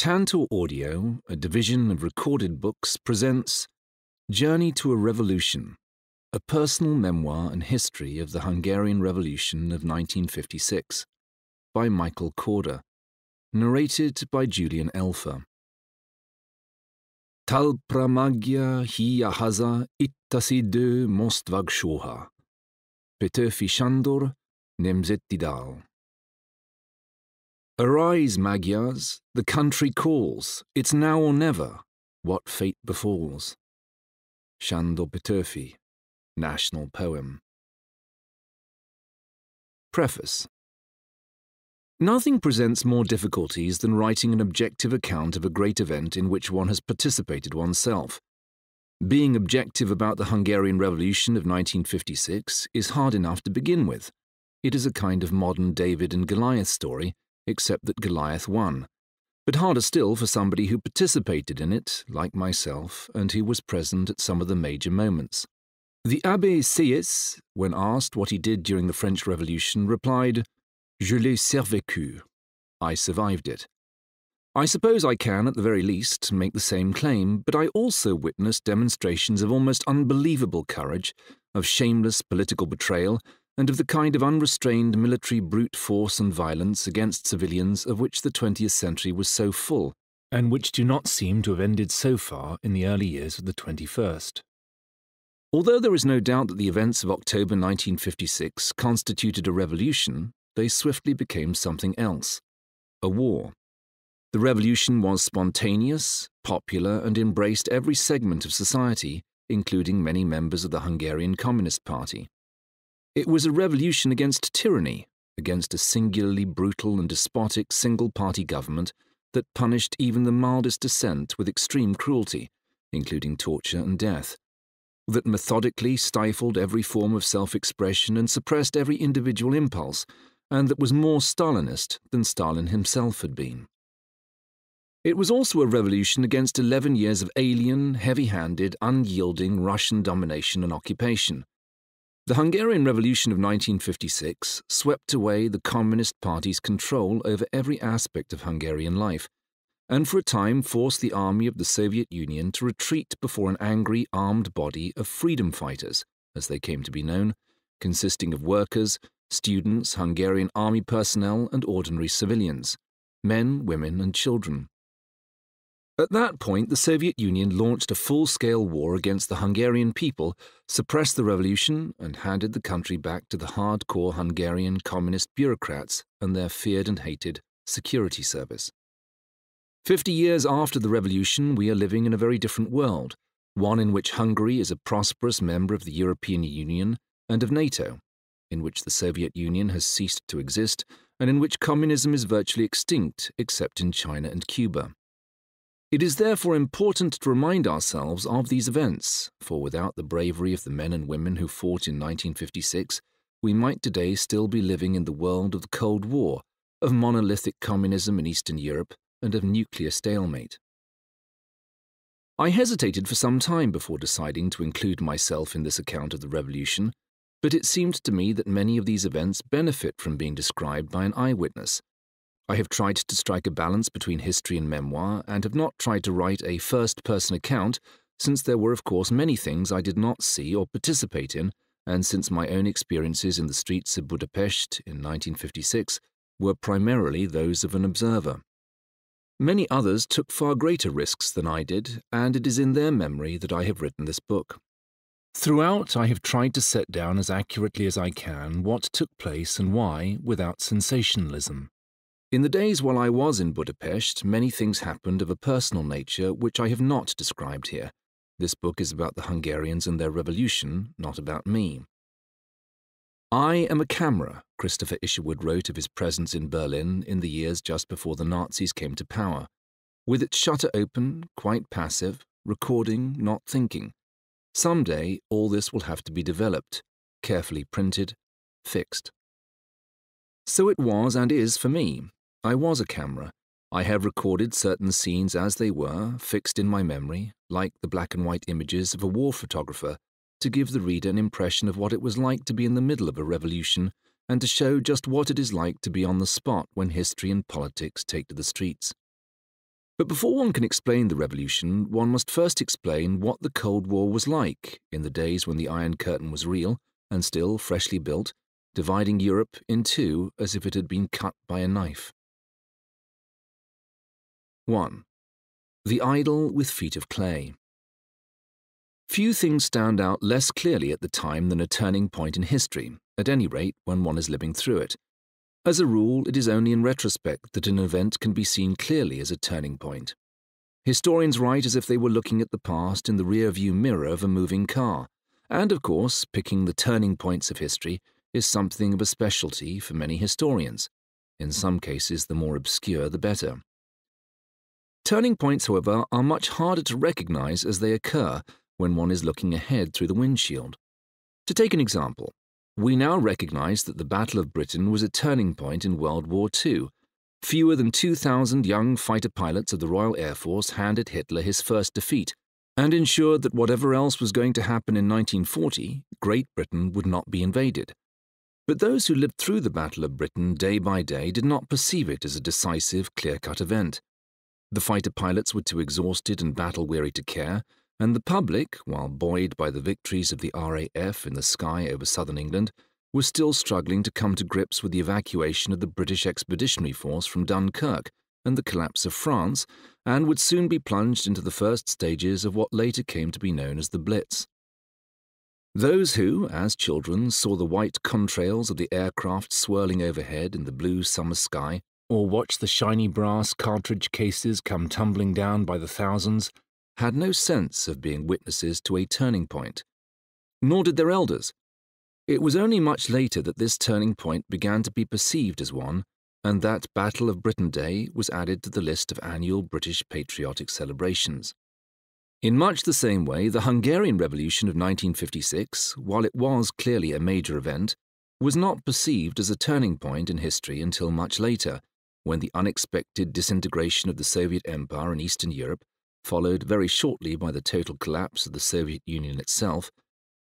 Tantor Audio, a division of recorded books, presents Journey to a Revolution, a personal memoir and history of the Hungarian Revolution of 1956, by Michael Korda, narrated by Julian Elfer. Talpramagia hi ahaza ittasidu mostvag Petőfi Sándor Nemzeti Dal. Arise, Magyars, the country calls, it's now or never, what fate befalls. Sándor Petőfi, National Poem. Preface Nothing presents more difficulties than writing an objective account of a great event in which one has participated oneself. Being objective about the Hungarian Revolution of 1956 is hard enough to begin with. It is a kind of modern David and Goliath story, except that Goliath won. But harder still for somebody who participated in it, like myself, and who was present at some of the major moments. The Abbé Sieyès, when asked what he did during the French Revolution, replied, Je l'ai survécu. I survived it. I suppose I can, at the very least, make the same claim, but I also witnessed demonstrations of almost unbelievable courage, of shameless political betrayal, and of the kind of unrestrained military brute force and violence against civilians of which the 20th century was so full, and which do not seem to have ended so far in the early years of the 21st. Although there is no doubt that the events of October 1956 constituted a revolution, they swiftly became something else a war. The revolution was spontaneous, popular, and embraced every segment of society, including many members of the Hungarian Communist Party. It was a revolution against tyranny, against a singularly brutal and despotic single party government that punished even the mildest dissent with extreme cruelty, including torture and death, that methodically stifled every form of self expression and suppressed every individual impulse, and that was more Stalinist than Stalin himself had been. It was also a revolution against 11 years of alien, heavy handed, unyielding Russian domination and occupation. The Hungarian Revolution of 1956 swept away the Communist Party's control over every aspect of Hungarian life, and for a time forced the army of the Soviet Union to retreat before an angry armed body of freedom fighters, as they came to be known, consisting of workers, students, Hungarian army personnel, and ordinary civilians men, women, and children. At that point, the Soviet Union launched a full scale war against the Hungarian people, suppressed the revolution, and handed the country back to the hardcore Hungarian communist bureaucrats and their feared and hated security service. Fifty years after the revolution, we are living in a very different world, one in which Hungary is a prosperous member of the European Union and of NATO, in which the Soviet Union has ceased to exist, and in which communism is virtually extinct except in China and Cuba. It is therefore important to remind ourselves of these events, for without the bravery of the men and women who fought in 1956, we might today still be living in the world of the Cold War, of monolithic communism in Eastern Europe, and of nuclear stalemate. I hesitated for some time before deciding to include myself in this account of the revolution, but it seemed to me that many of these events benefit from being described by an eyewitness, I have tried to strike a balance between history and memoir, and have not tried to write a first person account, since there were, of course, many things I did not see or participate in, and since my own experiences in the streets of Budapest in 1956 were primarily those of an observer. Many others took far greater risks than I did, and it is in their memory that I have written this book. Throughout, I have tried to set down as accurately as I can what took place and why without sensationalism. In the days while I was in Budapest, many things happened of a personal nature which I have not described here. This book is about the Hungarians and their revolution, not about me. I am a camera, Christopher Isherwood wrote of his presence in Berlin in the years just before the Nazis came to power, with its shutter open, quite passive, recording, not thinking. Some day all this will have to be developed, carefully printed, fixed. So it was and is for me. I was a camera. I have recorded certain scenes as they were, fixed in my memory, like the black and white images of a war photographer, to give the reader an impression of what it was like to be in the middle of a revolution and to show just what it is like to be on the spot when history and politics take to the streets. But before one can explain the revolution, one must first explain what the Cold War was like in the days when the Iron Curtain was real and still freshly built, dividing Europe in two as if it had been cut by a knife. 1. The Idol with Feet of Clay. Few things stand out less clearly at the time than a turning point in history, at any rate when one is living through it. As a rule, it is only in retrospect that an event can be seen clearly as a turning point. Historians write as if they were looking at the past in the rear-view mirror of a moving car, and of course, picking the turning points of history is something of a specialty for many historians. In some cases, the more obscure the better. Turning points, however, are much harder to recognize as they occur when one is looking ahead through the windshield. To take an example, we now recognize that the Battle of Britain was a turning point in World War II. Fewer than 2,000 young fighter pilots of the Royal Air Force handed Hitler his first defeat and ensured that whatever else was going to happen in 1940, Great Britain would not be invaded. But those who lived through the Battle of Britain day by day did not perceive it as a decisive, clear cut event. The fighter pilots were too exhausted and battle weary to care, and the public, while buoyed by the victories of the RAF in the sky over southern England, was still struggling to come to grips with the evacuation of the British Expeditionary Force from Dunkirk and the collapse of France, and would soon be plunged into the first stages of what later came to be known as the Blitz. Those who, as children, saw the white contrails of the aircraft swirling overhead in the blue summer sky, or watched the shiny brass cartridge cases come tumbling down by the thousands, had no sense of being witnesses to a turning point. Nor did their elders. It was only much later that this turning point began to be perceived as one, and that Battle of Britain Day was added to the list of annual British patriotic celebrations. In much the same way, the Hungarian Revolution of 1956, while it was clearly a major event, was not perceived as a turning point in history until much later, when the unexpected disintegration of the Soviet Empire in Eastern Europe followed very shortly by the total collapse of the Soviet Union itself,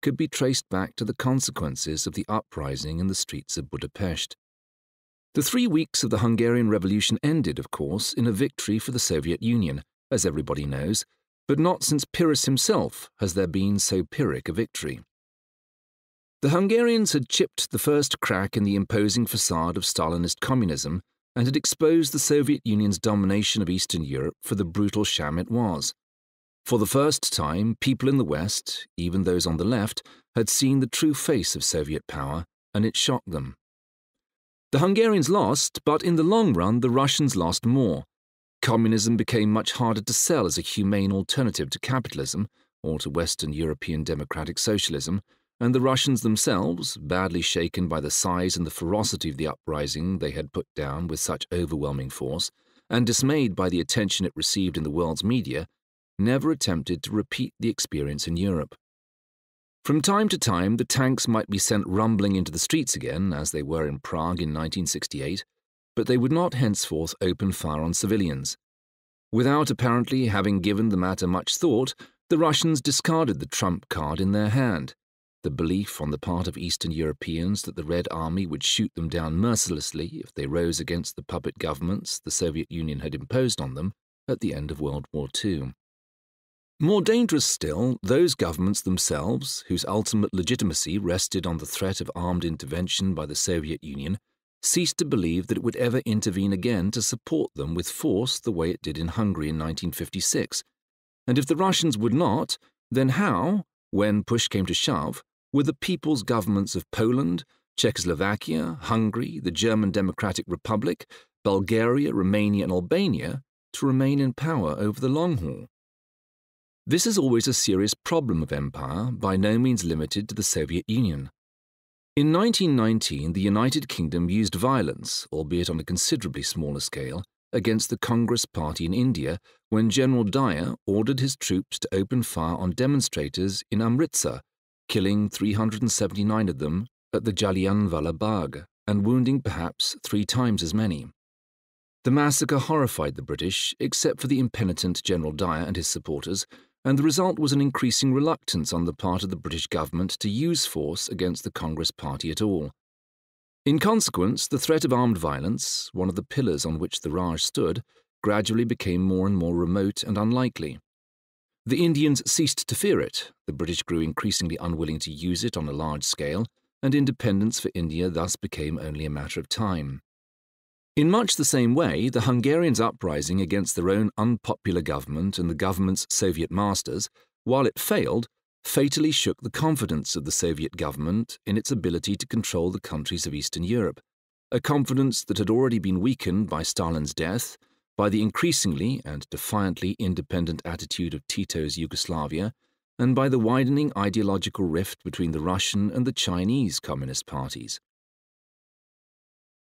could be traced back to the consequences of the uprising in the streets of Budapest. The three weeks of the Hungarian Revolution ended, of course, in a victory for the Soviet Union, as everybody knows, but not since Pyrrhus himself has there been so Pyrrhic a victory. The Hungarians had chipped the first crack in the imposing facade of Stalinist communism and had exposed the Soviet Union's domination of Eastern Europe for the brutal sham it was. For the first time, people in the West, even those on the left, had seen the true face of Soviet power, and it shocked them. The Hungarians lost, but in the long run, the Russians lost more. Communism became much harder to sell as a humane alternative to capitalism, or to Western European democratic socialism, and the Russians themselves, badly shaken by the size and the ferocity of the uprising they had put down with such overwhelming force, and dismayed by the attention it received in the world's media, never attempted to repeat the experience in Europe. From time to time, the tanks might be sent rumbling into the streets again, as they were in Prague in 1968, but they would not henceforth open fire on civilians. Without apparently having given the matter much thought, the Russians discarded the trump card in their hand the belief on the part of Eastern Europeans that the Red Army would shoot them down mercilessly if they rose against the puppet governments the Soviet Union had imposed on them at the end of World War II. More dangerous still, those governments themselves, whose ultimate legitimacy rested on the threat of armed intervention by the Soviet Union, ceased to believe that it would ever intervene again to support them with force the way it did in Hungary in 1956. And if the Russians would not, then how, when push came to shove, were the people's governments of Poland, Czechoslovakia, Hungary, the German Democratic Republic, Bulgaria, Romania, and Albania to remain in power over the long haul. This is always a serious problem of empire, by no means limited to the Soviet Union. In 1919, the United Kingdom used violence, albeit on a considerably smaller scale, against the Congress Party in India when General Dyer ordered his troops to open fire on demonstrators in Amritsar killing 379 of them at the Jallianwala Bagh and wounding perhaps three times as many. The massacre horrified the British, except for the impenitent General Dyer and his supporters, and the result was an increasing reluctance on the part of the British government to use force against the Congress Party at all. In consequence, the threat of armed violence, one of the pillars on which the Raj stood, gradually became more and more remote and unlikely. The Indians ceased to fear it, the British grew increasingly unwilling to use it on a large scale, and independence for India thus became only a matter of time. In much the same way, the Hungarians' uprising against their own unpopular government and the government's Soviet masters, while it failed, fatally shook the confidence of the Soviet government in its ability to control the countries of Eastern Europe, a confidence that had already been weakened by Stalin's death, by the increasingly and defiantly independent attitude of Tito's Yugoslavia, and by the widening ideological rift between the Russian and the Chinese Communist parties.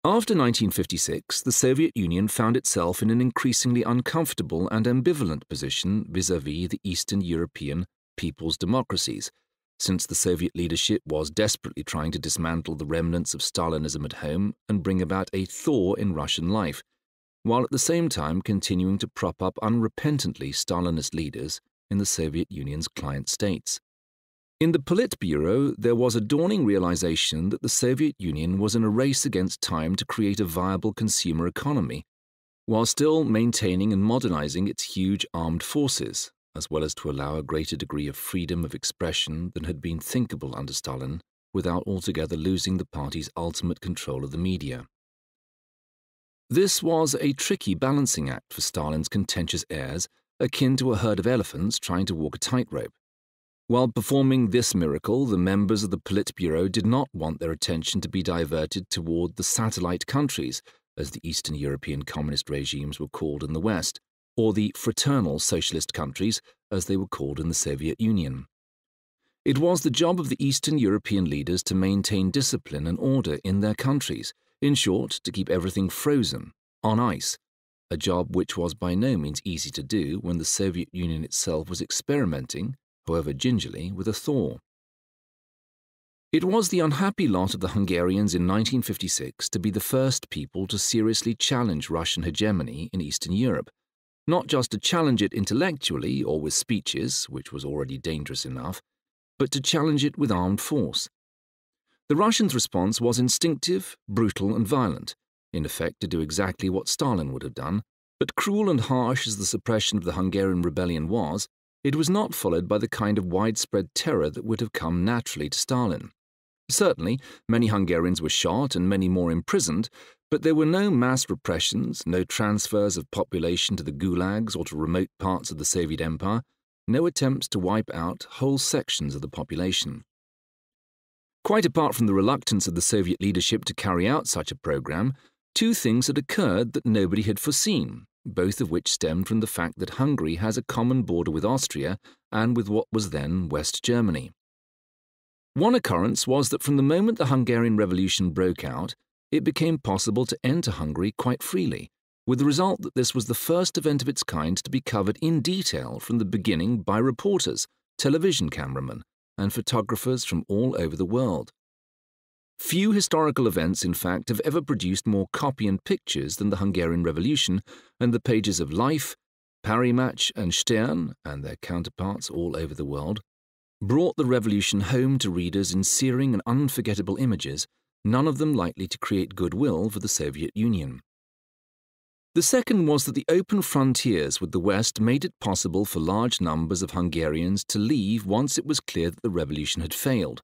After 1956, the Soviet Union found itself in an increasingly uncomfortable and ambivalent position vis a vis the Eastern European people's democracies, since the Soviet leadership was desperately trying to dismantle the remnants of Stalinism at home and bring about a thaw in Russian life, while at the same time continuing to prop up unrepentantly Stalinist leaders in the Soviet Union's client states. In the Politburo, there was a dawning realization that the Soviet Union was in a race against time to create a viable consumer economy, while still maintaining and modernizing its huge armed forces, as well as to allow a greater degree of freedom of expression than had been thinkable under Stalin, without altogether losing the party's ultimate control of the media. This was a tricky balancing act for Stalin's contentious heirs, akin to a herd of elephants trying to walk a tightrope. While performing this miracle, the members of the Politburo did not want their attention to be diverted toward the satellite countries, as the Eastern European communist regimes were called in the West, or the fraternal socialist countries, as they were called in the Soviet Union. It was the job of the Eastern European leaders to maintain discipline and order in their countries, in short, to keep everything frozen, on ice, a job which was by no means easy to do when the Soviet Union itself was experimenting however gingerly, with a thaw. It was the unhappy lot of the Hungarians in 1956 to be the first people to seriously challenge Russian hegemony in Eastern Europe, not just to challenge it intellectually or with speeches, which was already dangerous enough, but to challenge it with armed force. The Russians' response was instinctive, brutal, and violent, in effect to do exactly what Stalin would have done, but cruel and harsh as the suppression of the Hungarian rebellion was, it was not followed by the kind of widespread terror that would have come naturally to Stalin. Certainly, many Hungarians were shot and many more imprisoned, but there were no mass repressions, no transfers of population to the gulags or to remote parts of the Soviet Empire, no attempts to wipe out whole sections of the population. Quite apart from the reluctance of the Soviet leadership to carry out such a program, two things had occurred that nobody had foreseen both of which stemmed from the fact that Hungary has a common border with Austria and with what was then West Germany. One occurrence was that from the moment the Hungarian Revolution broke out, it became possible to enter Hungary quite freely, with the result that this was the first event of its kind to be covered in detail from the beginning by reporters, television cameramen, and photographers from all over the world. Few historical events, in fact, have ever produced more copy and pictures than the Hungarian Revolution, and the pages of Life, Paris Match, and Stern, and their counterparts all over the world, brought the revolution home to readers in searing and unforgettable images, none of them likely to create goodwill for the Soviet Union. The second was that the open frontiers with the West made it possible for large numbers of Hungarians to leave once it was clear that the revolution had failed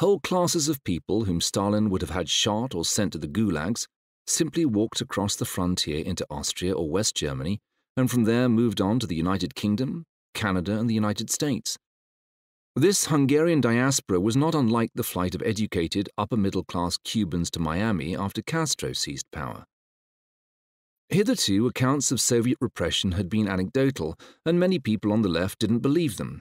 Whole classes of people whom Stalin would have had shot or sent to the gulags simply walked across the frontier into Austria or West Germany and from there moved on to the United Kingdom, Canada, and the United States. This Hungarian diaspora was not unlike the flight of educated, upper middle class Cubans to Miami after Castro seized power. Hitherto, accounts of Soviet repression had been anecdotal, and many people on the left didn't believe them.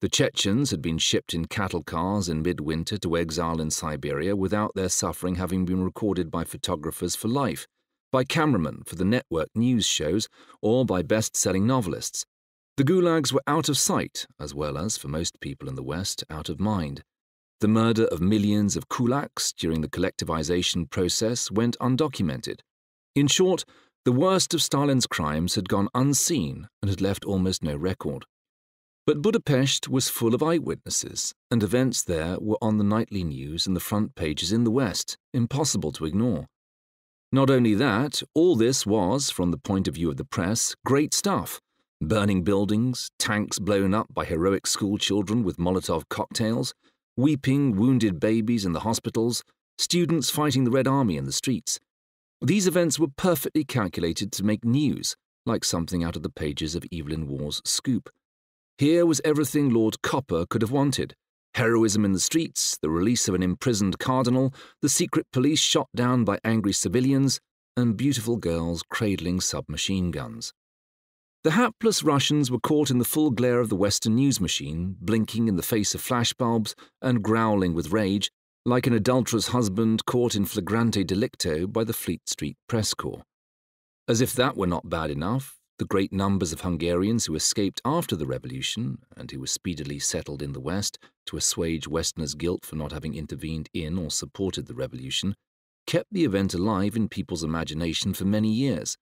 The Chechens had been shipped in cattle cars in midwinter to exile in Siberia without their suffering having been recorded by photographers for life, by cameramen for the network news shows, or by best selling novelists. The gulags were out of sight, as well as, for most people in the West, out of mind. The murder of millions of kulaks during the collectivization process went undocumented. In short, the worst of Stalin's crimes had gone unseen and had left almost no record. But Budapest was full of eyewitnesses, and events there were on the nightly news and the front pages in the West, impossible to ignore. Not only that, all this was, from the point of view of the press, great stuff. Burning buildings, tanks blown up by heroic schoolchildren with Molotov cocktails, weeping, wounded babies in the hospitals, students fighting the Red Army in the streets. These events were perfectly calculated to make news, like something out of the pages of Evelyn Waugh's Scoop. Here was everything Lord Copper could have wanted heroism in the streets, the release of an imprisoned cardinal, the secret police shot down by angry civilians, and beautiful girls cradling submachine guns. The hapless Russians were caught in the full glare of the Western news machine, blinking in the face of flashbulbs and growling with rage, like an adulterous husband caught in flagrante delicto by the Fleet Street press corps. As if that were not bad enough, the great numbers of Hungarians who escaped after the revolution, and who were speedily settled in the West to assuage Westerners' guilt for not having intervened in or supported the revolution, kept the event alive in people's imagination for many years.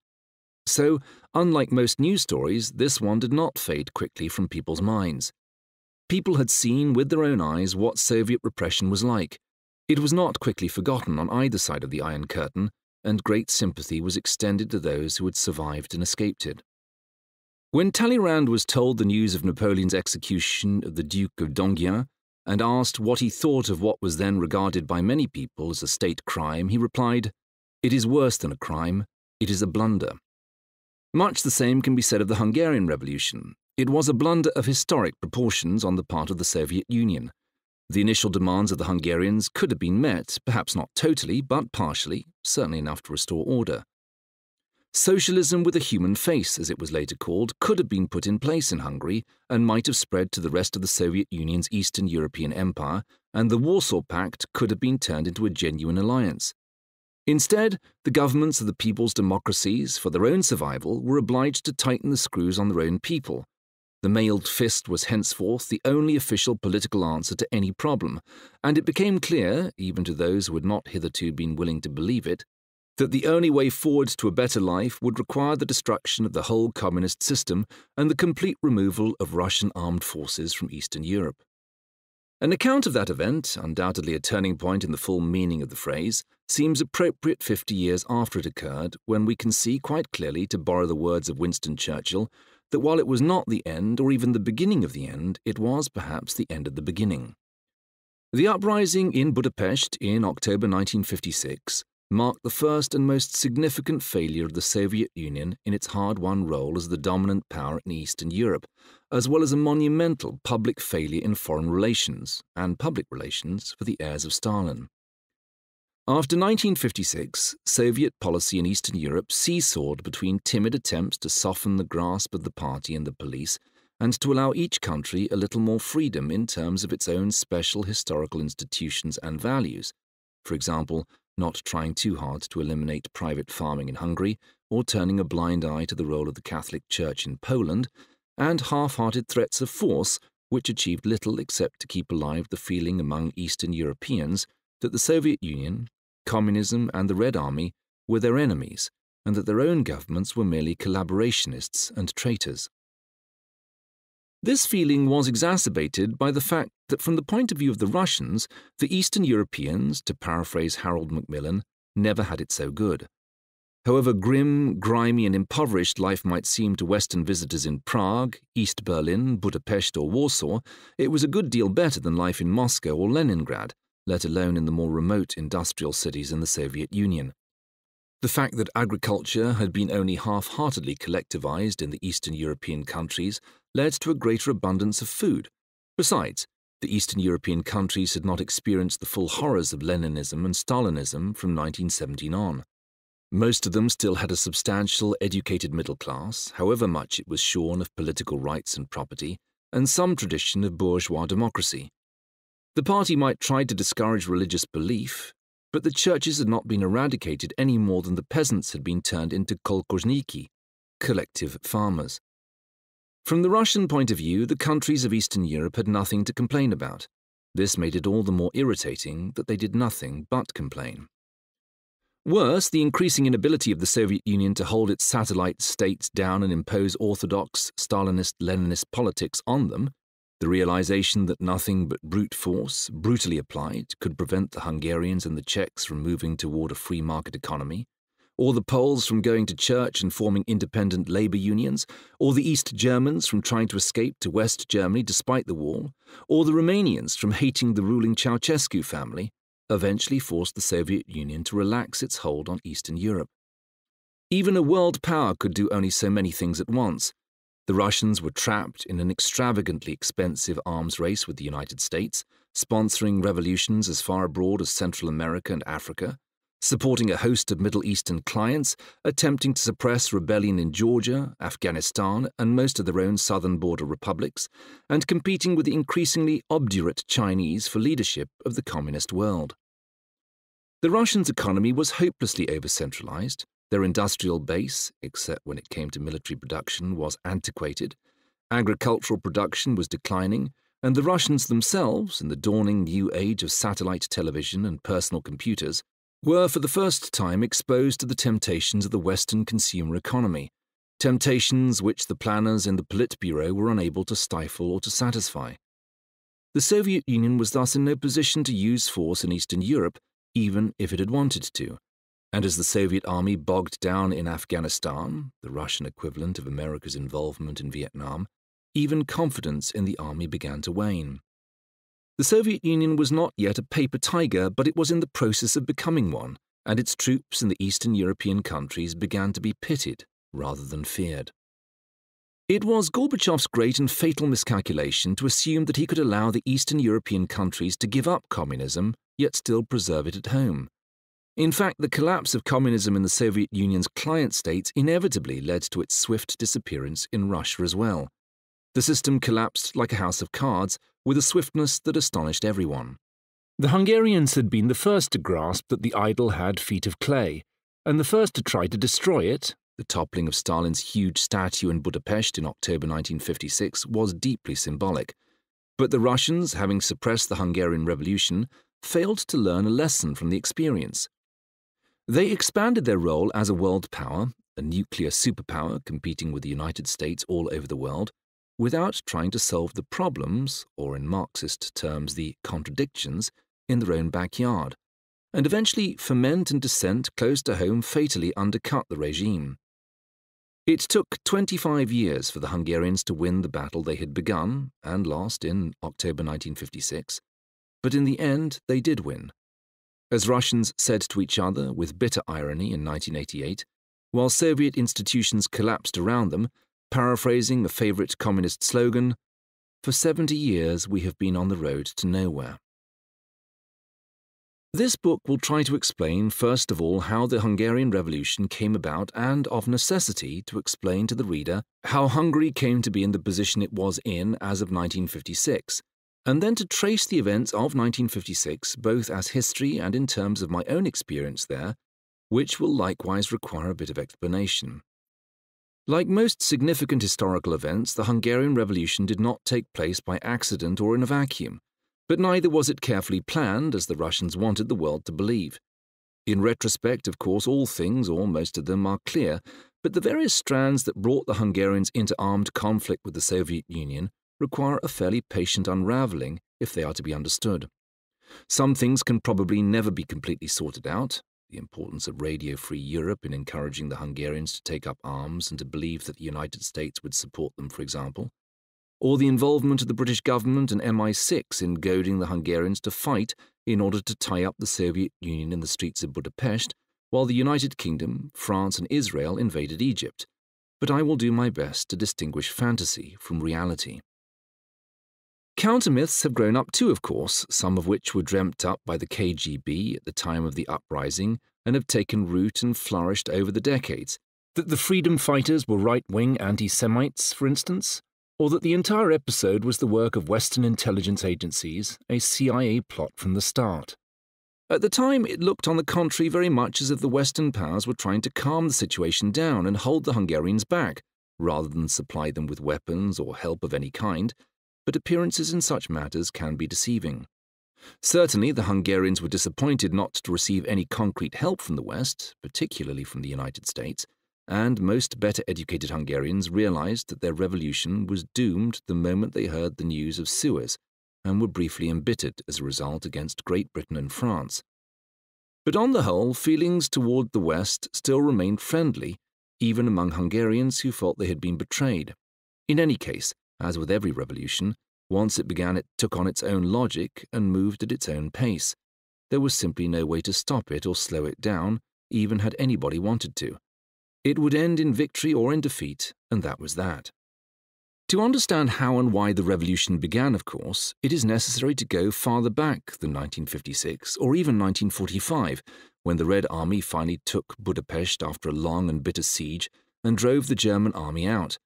So, unlike most news stories, this one did not fade quickly from people's minds. People had seen with their own eyes what Soviet repression was like. It was not quickly forgotten on either side of the Iron Curtain, and great sympathy was extended to those who had survived and escaped it. When Talleyrand was told the news of Napoleon's execution of the Duke of D'Enghien and asked what he thought of what was then regarded by many people as a state crime, he replied, It is worse than a crime, it is a blunder. Much the same can be said of the Hungarian Revolution. It was a blunder of historic proportions on the part of the Soviet Union. The initial demands of the Hungarians could have been met, perhaps not totally, but partially, certainly enough to restore order. Socialism with a human face, as it was later called, could have been put in place in Hungary and might have spread to the rest of the Soviet Union's Eastern European Empire, and the Warsaw Pact could have been turned into a genuine alliance. Instead, the governments of the people's democracies, for their own survival, were obliged to tighten the screws on their own people, the mailed fist was henceforth the only official political answer to any problem, and it became clear, even to those who had not hitherto been willing to believe it, that the only way forward to a better life would require the destruction of the whole communist system and the complete removal of Russian armed forces from Eastern Europe. An account of that event, undoubtedly a turning point in the full meaning of the phrase, seems appropriate 50 years after it occurred, when we can see quite clearly, to borrow the words of Winston Churchill, that while it was not the end or even the beginning of the end, it was perhaps the end of the beginning. The uprising in Budapest in October 1956 marked the first and most significant failure of the Soviet Union in its hard won role as the dominant power in Eastern Europe, as well as a monumental public failure in foreign relations and public relations for the heirs of Stalin. After 1956, Soviet policy in Eastern Europe seesawed between timid attempts to soften the grasp of the party and the police and to allow each country a little more freedom in terms of its own special historical institutions and values. For example, not trying too hard to eliminate private farming in Hungary or turning a blind eye to the role of the Catholic Church in Poland, and half hearted threats of force which achieved little except to keep alive the feeling among Eastern Europeans that the Soviet Union, communism, and the Red Army were their enemies, and that their own governments were merely collaborationists and traitors. This feeling was exacerbated by the fact that, from the point of view of the Russians, the Eastern Europeans, to paraphrase Harold Macmillan, never had it so good. However grim, grimy, and impoverished life might seem to Western visitors in Prague, East Berlin, Budapest, or Warsaw, it was a good deal better than life in Moscow or Leningrad, let alone in the more remote industrial cities in the Soviet Union. The fact that agriculture had been only half heartedly collectivized in the Eastern European countries led to a greater abundance of food. Besides, the Eastern European countries had not experienced the full horrors of Leninism and Stalinism from 1917 on. Most of them still had a substantial educated middle class, however much it was shorn of political rights and property, and some tradition of bourgeois democracy. The party might try to discourage religious belief, but the churches had not been eradicated any more than the peasants had been turned into kolkhozniki, collective farmers. From the Russian point of view, the countries of Eastern Europe had nothing to complain about. This made it all the more irritating that they did nothing but complain. Worse, the increasing inability of the Soviet Union to hold its satellite states down and impose orthodox Stalinist Leninist politics on them the realization that nothing but brute force, brutally applied, could prevent the Hungarians and the Czechs from moving toward a free market economy, or the Poles from going to church and forming independent labor unions, or the East Germans from trying to escape to West Germany despite the war, or the Romanians from hating the ruling Ceausescu family, eventually forced the Soviet Union to relax its hold on Eastern Europe. Even a world power could do only so many things at once. The Russians were trapped in an extravagantly expensive arms race with the United States, sponsoring revolutions as far abroad as Central America and Africa, supporting a host of Middle Eastern clients, attempting to suppress rebellion in Georgia, Afghanistan, and most of their own southern border republics, and competing with the increasingly obdurate Chinese for leadership of the communist world. The Russians' economy was hopelessly over-centralized, their industrial base, except when it came to military production, was antiquated, agricultural production was declining, and the Russians themselves, in the dawning new age of satellite television and personal computers, were for the first time exposed to the temptations of the Western consumer economy, temptations which the planners in the Politburo were unable to stifle or to satisfy. The Soviet Union was thus in no position to use force in Eastern Europe, even if it had wanted to. And as the Soviet army bogged down in Afghanistan, the Russian equivalent of America's involvement in Vietnam, even confidence in the army began to wane. The Soviet Union was not yet a paper tiger, but it was in the process of becoming one, and its troops in the Eastern European countries began to be pitied rather than feared. It was Gorbachev's great and fatal miscalculation to assume that he could allow the Eastern European countries to give up communism, yet still preserve it at home. In fact, the collapse of communism in the Soviet Union's client states inevitably led to its swift disappearance in Russia as well. The system collapsed like a house of cards, with a swiftness that astonished everyone. The Hungarians had been the first to grasp that the idol had feet of clay, and the first to try to destroy it. The toppling of Stalin's huge statue in Budapest in October 1956 was deeply symbolic. But the Russians, having suppressed the Hungarian Revolution, failed to learn a lesson from the experience. They expanded their role as a world power, a nuclear superpower competing with the United States all over the world, without trying to solve the problems, or in Marxist terms, the contradictions, in their own backyard, and eventually ferment and dissent close to home fatally undercut the regime. It took 25 years for the Hungarians to win the battle they had begun and lost in October 1956, but in the end they did win. As Russians said to each other with bitter irony in 1988, while Soviet institutions collapsed around them, Paraphrasing a favourite communist slogan, for 70 years we have been on the road to nowhere. This book will try to explain, first of all, how the Hungarian Revolution came about and, of necessity, to explain to the reader how Hungary came to be in the position it was in as of 1956, and then to trace the events of 1956 both as history and in terms of my own experience there, which will likewise require a bit of explanation. Like most significant historical events, the Hungarian Revolution did not take place by accident or in a vacuum, but neither was it carefully planned as the Russians wanted the world to believe. In retrospect, of course, all things, or most of them, are clear, but the various strands that brought the Hungarians into armed conflict with the Soviet Union require a fairly patient unravelling if they are to be understood. Some things can probably never be completely sorted out, the importance of Radio Free Europe in encouraging the Hungarians to take up arms and to believe that the United States would support them, for example, or the involvement of the British government and MI6 in goading the Hungarians to fight in order to tie up the Soviet Union in the streets of Budapest, while the United Kingdom, France, and Israel invaded Egypt. But I will do my best to distinguish fantasy from reality. Countermyths have grown up too, of course, some of which were dreamt up by the KGB at the time of the uprising and have taken root and flourished over the decades. That the freedom fighters were right wing anti Semites, for instance, or that the entire episode was the work of Western intelligence agencies, a CIA plot from the start. At the time, it looked on the contrary very much as if the Western powers were trying to calm the situation down and hold the Hungarians back, rather than supply them with weapons or help of any kind, but appearances in such matters can be deceiving. Certainly, the Hungarians were disappointed not to receive any concrete help from the West, particularly from the United States, and most better educated Hungarians realized that their revolution was doomed the moment they heard the news of Suez, and were briefly embittered as a result against Great Britain and France. But on the whole, feelings toward the West still remained friendly, even among Hungarians who felt they had been betrayed. In any case, as with every revolution, once it began, it took on its own logic and moved at its own pace. There was simply no way to stop it or slow it down, even had anybody wanted to. It would end in victory or in defeat, and that was that. To understand how and why the revolution began, of course, it is necessary to go farther back than 1956 or even 1945, when the Red Army finally took Budapest after a long and bitter siege and drove the German army out.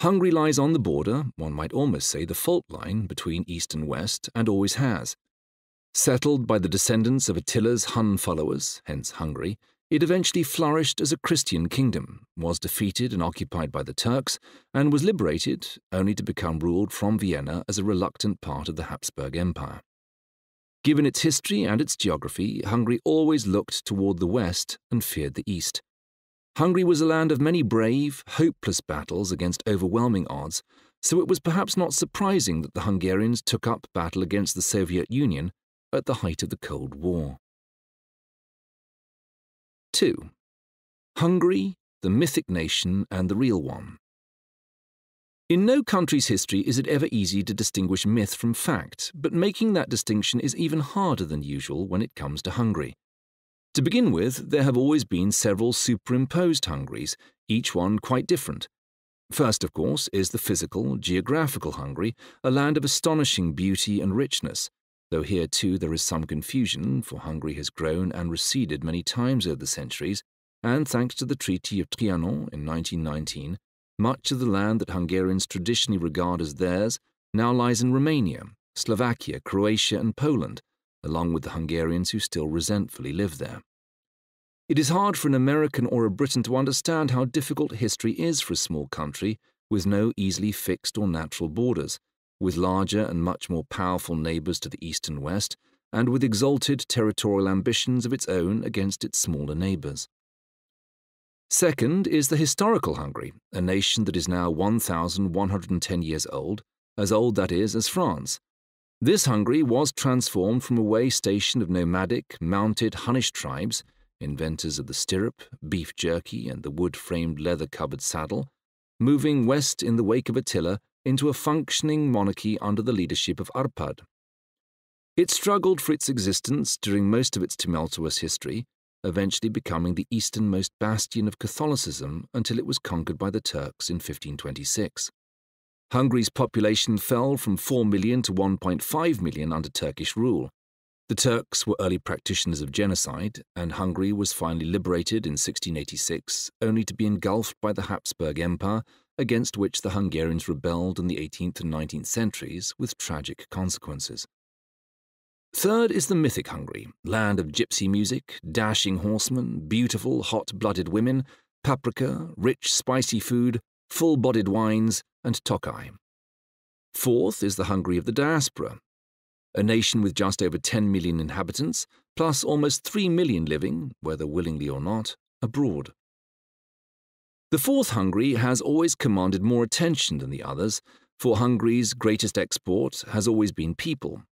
Hungary lies on the border, one might almost say the fault line between East and West, and always has. Settled by the descendants of Attila's Hun followers, hence Hungary, it eventually flourished as a Christian kingdom, was defeated and occupied by the Turks, and was liberated only to become ruled from Vienna as a reluctant part of the Habsburg Empire. Given its history and its geography, Hungary always looked toward the west and feared the east. Hungary was a land of many brave, hopeless battles against overwhelming odds, so it was perhaps not surprising that the Hungarians took up battle against the Soviet Union at the height of the Cold War. 2. Hungary, the mythic nation and the real one. In no country's history is it ever easy to distinguish myth from fact, but making that distinction is even harder than usual when it comes to Hungary. To begin with, there have always been several superimposed Hungaries, each one quite different. First, of course, is the physical, geographical Hungary, a land of astonishing beauty and richness, though here too there is some confusion, for Hungary has grown and receded many times over the centuries, and thanks to the Treaty of Trianon in 1919, much of the land that Hungarians traditionally regard as theirs now lies in Romania, Slovakia, Croatia, and Poland, along with the Hungarians who still resentfully live there. It is hard for an American or a Briton to understand how difficult history is for a small country with no easily fixed or natural borders, with larger and much more powerful neighbours to the east and west, and with exalted territorial ambitions of its own against its smaller neighbours. Second is the historical Hungary, a nation that is now 1,110 years old, as old, that is, as France, this Hungary was transformed from a way station of nomadic, mounted Hunnish tribes, inventors of the stirrup, beef jerky, and the wood-framed leather-covered saddle, moving west in the wake of Attila into a functioning monarchy under the leadership of Arpad. It struggled for its existence during most of its tumultuous history, eventually becoming the easternmost bastion of Catholicism until it was conquered by the Turks in 1526. Hungary's population fell from 4 million to 1.5 million under Turkish rule. The Turks were early practitioners of genocide, and Hungary was finally liberated in 1686, only to be engulfed by the Habsburg Empire, against which the Hungarians rebelled in the 18th and 19th centuries with tragic consequences. Third is the mythic Hungary, land of gypsy music, dashing horsemen, beautiful, hot blooded women, paprika, rich, spicy food, full bodied wines, and Tokai. Fourth is the Hungary of the diaspora, a nation with just over 10 million inhabitants, plus almost 3 million living, whether willingly or not, abroad. The fourth Hungary has always commanded more attention than the others, for Hungary's greatest export has always been people.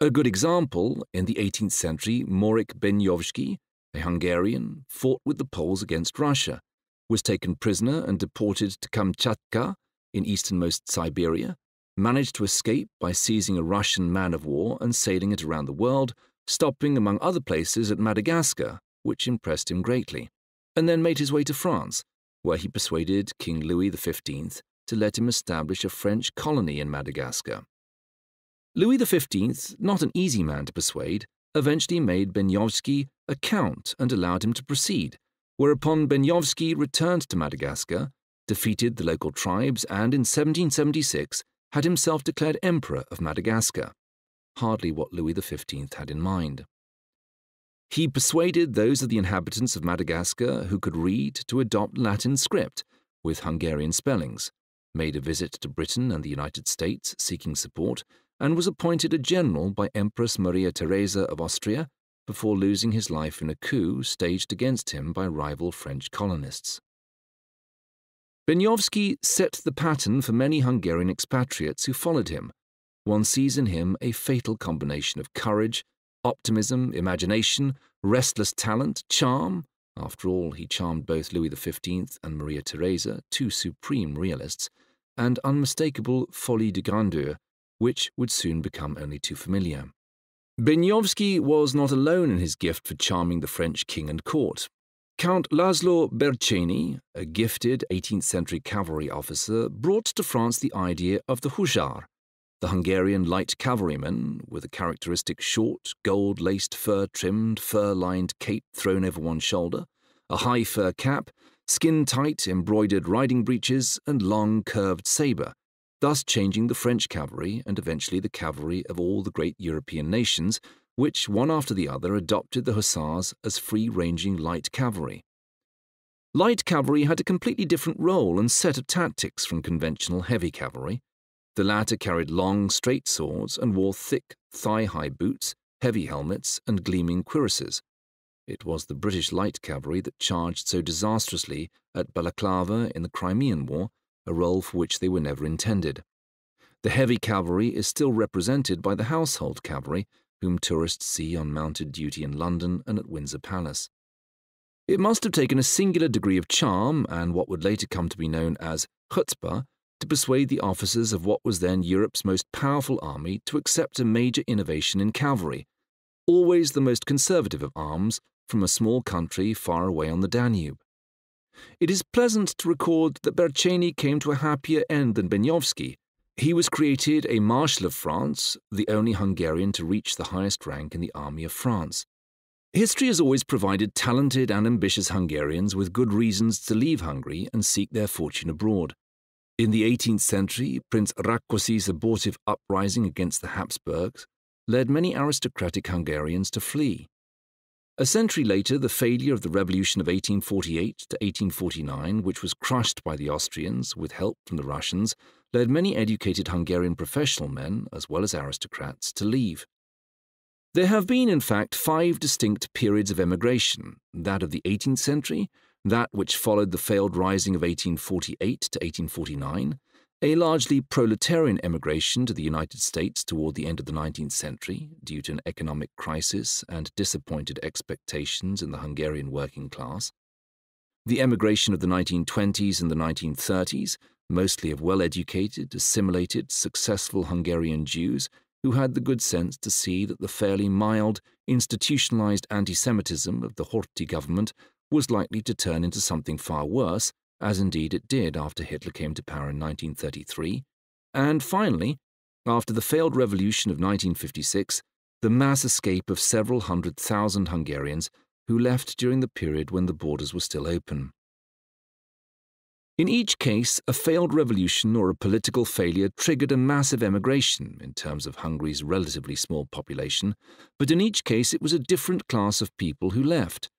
A good example, in the 18th century, Morik Benyovsky, a Hungarian, fought with the Poles against Russia, was taken prisoner and deported to Kamchatka in easternmost Siberia, managed to escape by seizing a Russian man of war and sailing it around the world, stopping among other places at Madagascar, which impressed him greatly, and then made his way to France, where he persuaded King Louis XV to let him establish a French colony in Madagascar. Louis XV, not an easy man to persuade, eventually made Benyovsky a count and allowed him to proceed, whereupon Benyovsky returned to Madagascar defeated the local tribes, and in 1776 had himself declared Emperor of Madagascar, hardly what Louis XV had in mind. He persuaded those of the inhabitants of Madagascar who could read to adopt Latin script with Hungarian spellings, made a visit to Britain and the United States seeking support, and was appointed a general by Empress Maria Theresa of Austria before losing his life in a coup staged against him by rival French colonists. Benyovsky set the pattern for many Hungarian expatriates who followed him. One sees in him a fatal combination of courage, optimism, imagination, restless talent, charm. After all, he charmed both Louis XV and Maria Theresa, two supreme realists, and unmistakable folie de grandeur, which would soon become only too familiar. Benyovsky was not alone in his gift for charming the French king and court. Count Laszlo Bercsényi, a gifted 18th century cavalry officer, brought to France the idea of the hussar, the Hungarian light cavalryman, with a characteristic short, gold laced fur trimmed, fur lined cape thrown over one shoulder, a high fur cap, skin tight embroidered riding breeches, and long curved sabre, thus changing the French cavalry and eventually the cavalry of all the great European nations, which one after the other adopted the hussars as free ranging light cavalry. Light cavalry had a completely different role and set of tactics from conventional heavy cavalry. The latter carried long, straight swords and wore thick, thigh high boots, heavy helmets, and gleaming cuirasses. It was the British light cavalry that charged so disastrously at Balaclava in the Crimean War a role for which they were never intended. The heavy cavalry is still represented by the household cavalry, whom tourists see on mounted duty in London and at Windsor Palace. It must have taken a singular degree of charm and what would later come to be known as chutzpah to persuade the officers of what was then Europe's most powerful army to accept a major innovation in cavalry, always the most conservative of arms from a small country far away on the Danube. It is pleasant to record that Bercsényi came to a happier end than Benyovsky. He was created a Marshal of France, the only Hungarian to reach the highest rank in the army of France. History has always provided talented and ambitious Hungarians with good reasons to leave Hungary and seek their fortune abroad. In the 18th century, Prince Rákóczi's abortive uprising against the Habsburgs led many aristocratic Hungarians to flee. A century later, the failure of the revolution of 1848 to 1849, which was crushed by the Austrians with help from the Russians, led many educated Hungarian professional men, as well as aristocrats, to leave. There have been, in fact, five distinct periods of emigration that of the 18th century, that which followed the failed rising of 1848 to 1849, a largely proletarian emigration to the United States toward the end of the 19th century due to an economic crisis and disappointed expectations in the Hungarian working class. The emigration of the 1920s and the 1930s, mostly of well educated, assimilated, successful Hungarian Jews who had the good sense to see that the fairly mild, institutionalized anti Semitism of the Horthy government was likely to turn into something far worse as indeed it did after Hitler came to power in 1933, and finally, after the failed revolution of 1956, the mass escape of several hundred thousand Hungarians who left during the period when the borders were still open. In each case, a failed revolution or a political failure triggered a massive emigration in terms of Hungary's relatively small population, but in each case it was a different class of people who left.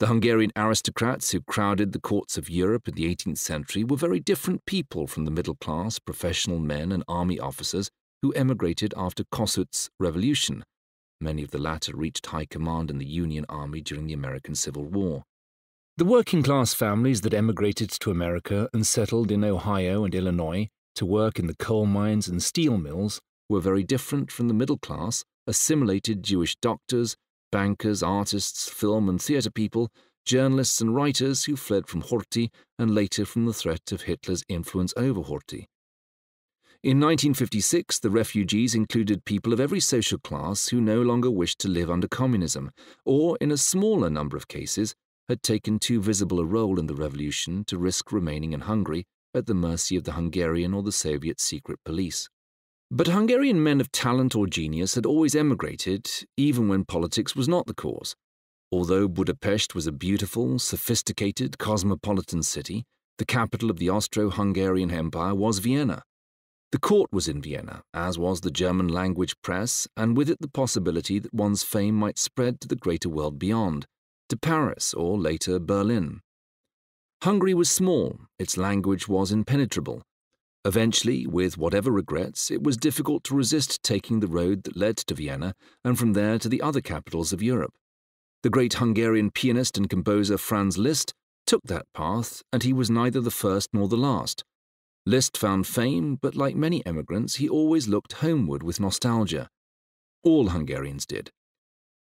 The Hungarian aristocrats who crowded the courts of Europe in the 18th century were very different people from the middle class, professional men, and army officers who emigrated after Kossuth's revolution. Many of the latter reached high command in the Union Army during the American Civil War. The working class families that emigrated to America and settled in Ohio and Illinois to work in the coal mines and steel mills were very different from the middle class, assimilated Jewish doctors, bankers, artists, film and theatre people, journalists and writers who fled from Horthy and later from the threat of Hitler's influence over Horthy. In 1956, the refugees included people of every social class who no longer wished to live under communism, or, in a smaller number of cases, had taken too visible a role in the revolution to risk remaining in Hungary at the mercy of the Hungarian or the Soviet secret police. But Hungarian men of talent or genius had always emigrated, even when politics was not the cause. Although Budapest was a beautiful, sophisticated, cosmopolitan city, the capital of the Austro Hungarian Empire was Vienna. The court was in Vienna, as was the German language press, and with it the possibility that one's fame might spread to the greater world beyond, to Paris or later Berlin. Hungary was small, its language was impenetrable, Eventually, with whatever regrets, it was difficult to resist taking the road that led to Vienna and from there to the other capitals of Europe. The great Hungarian pianist and composer Franz Liszt took that path, and he was neither the first nor the last. Liszt found fame, but like many emigrants, he always looked homeward with nostalgia. All Hungarians did.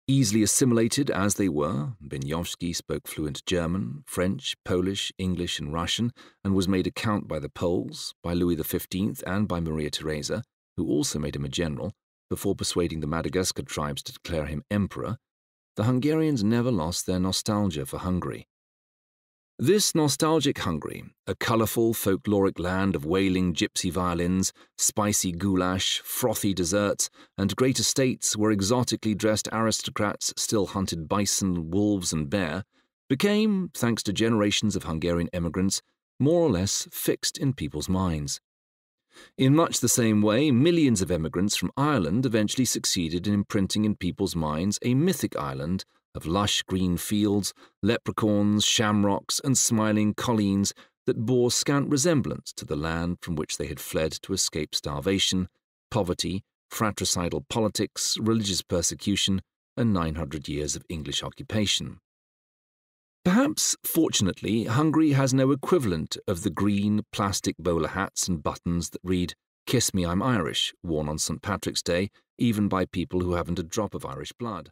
Easily assimilated as they were, Benyovsky spoke fluent German, French, Polish, English, and Russian, and was made a count by the Poles, by Louis XV, and by Maria Theresa, who also made him a general, before persuading the Madagascar tribes to declare him emperor, the Hungarians never lost their nostalgia for Hungary. This nostalgic Hungary, a colourful folkloric land of wailing gypsy violins, spicy goulash, frothy desserts, and great estates where exotically dressed aristocrats still hunted bison, wolves, and bear, became, thanks to generations of Hungarian emigrants, more or less fixed in people's minds. In much the same way, millions of emigrants from Ireland eventually succeeded in imprinting in people's minds a mythic island of lush green fields, leprechauns, shamrocks, and smiling colleens that bore scant resemblance to the land from which they had fled to escape starvation, poverty, fratricidal politics, religious persecution, and 900 years of English occupation. Perhaps, fortunately, Hungary has no equivalent of the green plastic bowler hats and buttons that read, Kiss Me, I'm Irish, worn on St. Patrick's Day, even by people who haven't a drop of Irish blood.